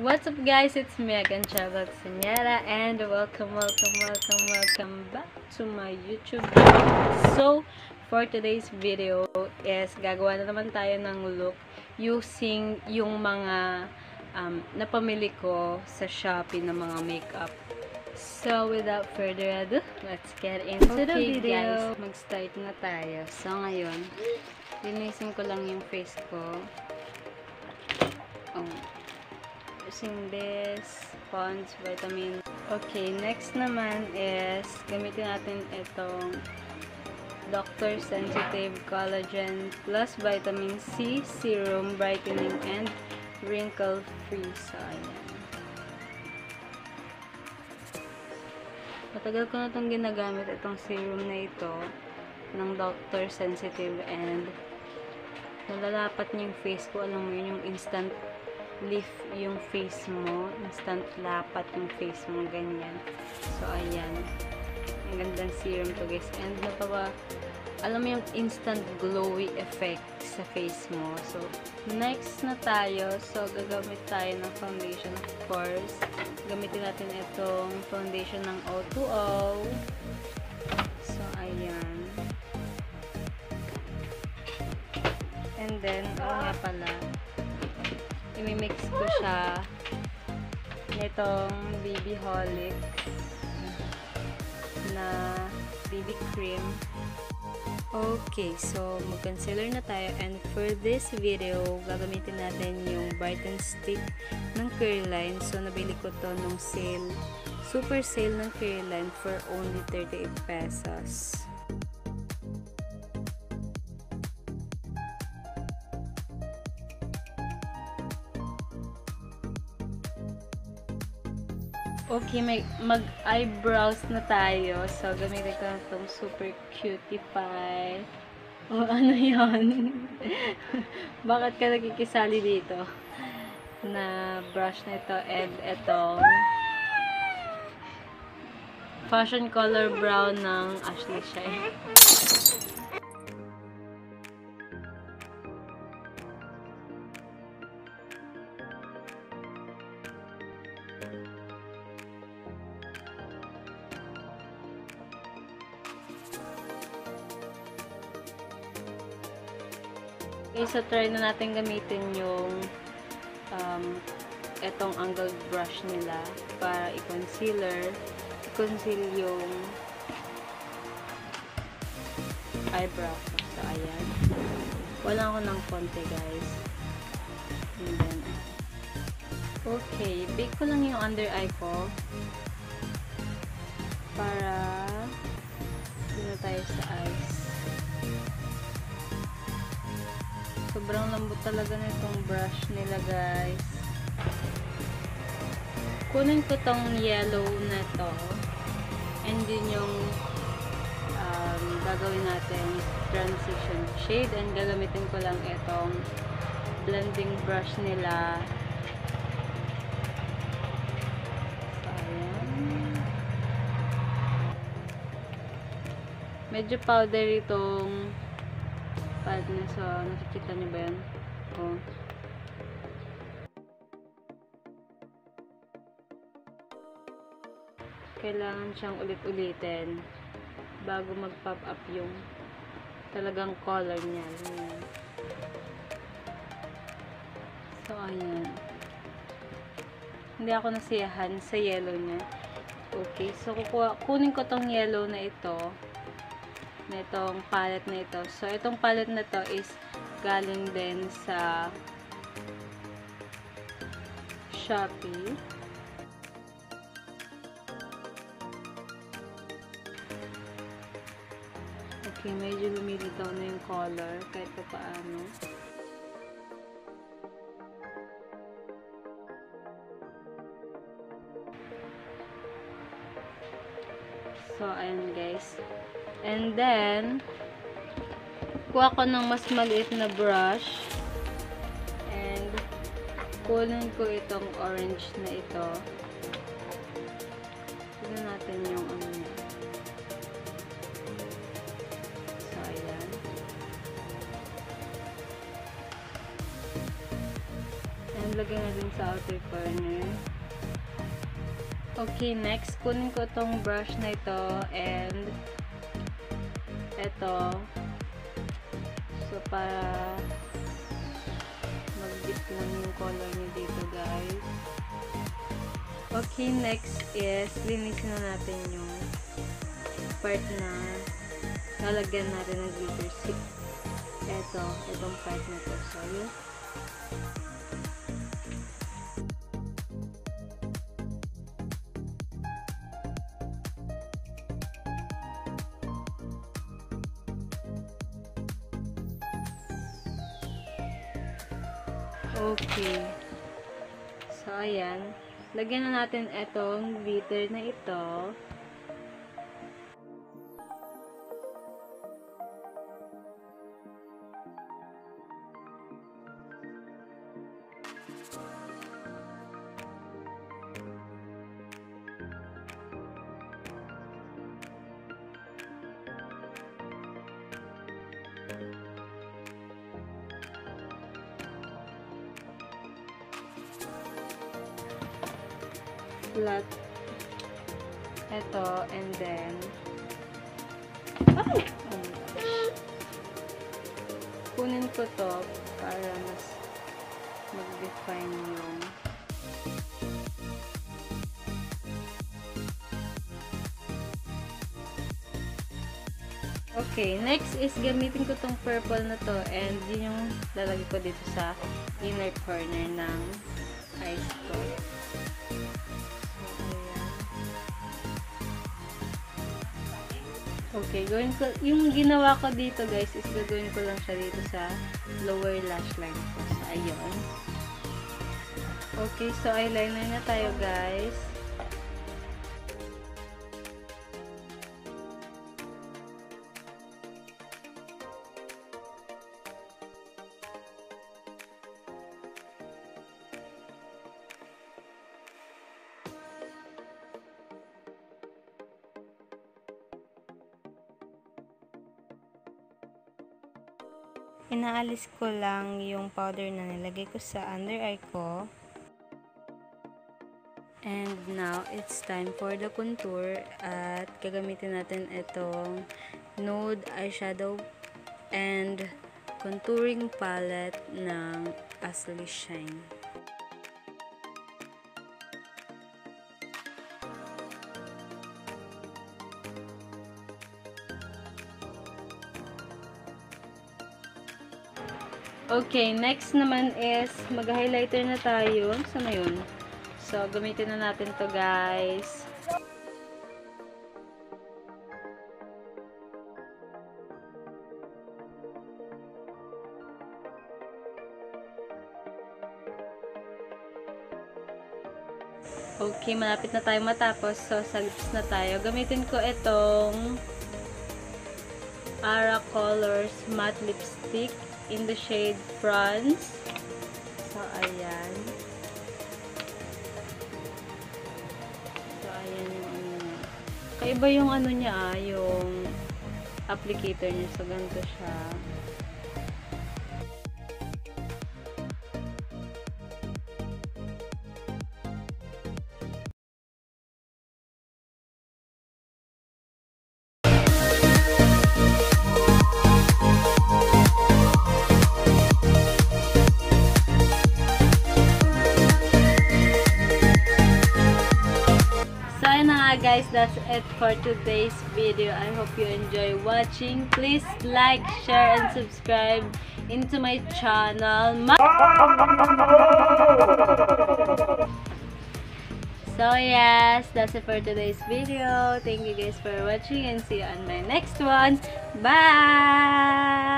What's up guys? It's me again, Chabot Senyera and welcome, welcome, welcome, welcome back to my YouTube channel. So, for today's video is gagawa na naman tayo ng look using yung mga um, napamili ko sa Shopee ng mga makeup. So, without further ado, let's get into the Okay, video. guys, mag-start na tayo. So, ngayon, linisin ko lang yung face ko. Oh. Using this, Pond's Vitamin. Okay, next naman is, gamitin natin itong Dr. Sensitive Collagen Plus Vitamin C Serum Brightening and Wrinkle Free. So, ayan. Matagal ko na itong ginagamit itong serum na ito ng Dr. Sensitive and nalalapat niya yung face ko. Alam mo yun, yung instant lift yung face mo. Instant lapat yung face mo. Ganyan. So, ayan. Ang gandang serum to guys. And napaka, alam mo yung instant glowy effect sa face mo. So, next na tayo. So, gagamit tayo ng foundation. Of course, gamitin natin itong foundation ng O2O. So, ayan. And then, oo nga pala, imimix ko siya nitong BB Holic na BB cream. Okay, so mag-concealer na tayo and for this video, gagamitin natin yung Brighten Stick ng Curline. So, nabili ko to nung sale, super sale ng Curline for only 38 pesos. Okay, may mag-eyebrows na tayo. So, gamitin ko na itong super cutify. O, ano yon Bakit ka nakikisali dito? Na brush na ito and itong fashion color brown ng Ashley Shine. Okay, so try na natin gamitin yung um, etong angled brush nila para i-concealer, i-conceal yung eyebrow ko. So, ayan. Wala ako ng konti, guys. And then, okay, bake ko lang yung under eye ko para dito tayo sa eyes. Sobrang lambot talaga na itong brush nila, guys. Kunin ko tong yellow na to. And din yung um, gagawin natin transition shade. And gagamitin ko lang itong blending brush nila. So. Medyo powder itong pad na sa, nakikita niyo ba yan? Oh. Kailangan siyang ulit-ulitin bago mag-pop up yung talagang color niya. Ayan. So, ayan. Hindi ako nasiyahan sa yellow niya. Okay, so kukuha, kunin ko tong yellow na ito na itong palette na ito. So, itong palette na to is galing din sa Shopee. Okay, medyo lumilitaw na yung color kahit pa paano. So, ayan guys. And then, kuha ko ng mas maliit na brush. And, kunin ko itong orange na ito. Tignan natin yung ano niya. So, ayan. And ilagay na din sa outer corner. Okay, next, kunin ko tong brush na ito and ito. So, para mag-dip lang yung color niya dito, guys. Okay, next is linisin na natin yung part na lalagyan natin ng glitter stick. Ito, itong part na to. So, yun. Okay. So, ayan. Lagyan na natin itong glitter na ito. Flat ito and then ay! Oh gosh. kunin ko to para mas mag-define yung Okay, next is gamitin ko tong purple na to and yun yung lalagay ko dito sa inner corner ng eyes Okay, gawin ko, yung ginawa ko dito guys is gagawin ko lang siya dito sa lower lash line ko. So, ayun. Okay, so eyeliner na tayo guys. Inaalis ko lang yung powder na nilagay ko sa under eye ko. And now, it's time for the contour. At gagamitin natin itong Nude Eyeshadow and contouring palette ng Ashley Shine. Okay, next naman is mag-highlighter na tayo. Saan na yun? So, gamitin na natin to guys. Okay, malapit na tayo matapos. So, sa lips na tayo. Gamitin ko itong Ara Colors Matte Lipstick in the shade Bronze. So, ayan. So, ayan yung ano. Kaiba yung ano niya ah, yung applicator niya. So, ganito siya. That's it for today's video. I hope you enjoy watching. Please like, share, and subscribe into my channel. So, yes, that's it for today's video. Thank you guys for watching and see you on my next one. Bye!